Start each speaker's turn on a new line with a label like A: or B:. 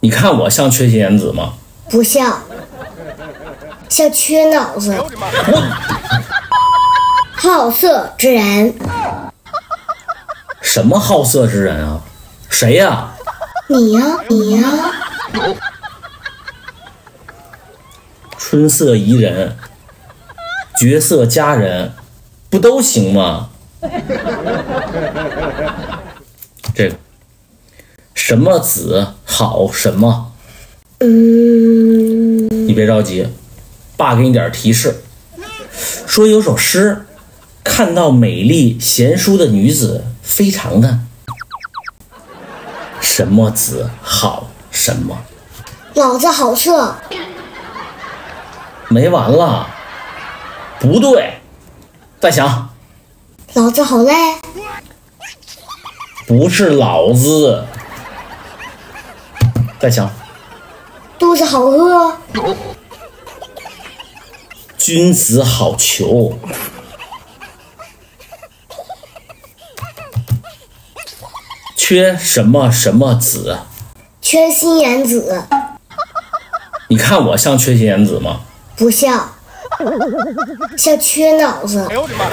A: 你看我像缺心眼子吗？
B: 不像，像缺脑子。好色之人，
A: 什么好色之人啊？谁呀、
B: 你呀、你呀、
A: 春色宜人，绝色佳人，不都行吗？这个什么子好什么？
B: 嗯，
A: 你别着急，爸给你点提示。说有首诗，看到美丽贤淑的女子，非常的什么子好什么？
B: 老子好色，
A: 没完了，不对，再想，
B: 老子好累，
A: 不是老子，再想，
B: 肚子好饿，
A: 君子好逑，缺什么什么子？
B: 缺心眼子，
A: 你看我像缺心眼子吗？
B: 不像，像缺脑子。
C: 哎呦我的妈！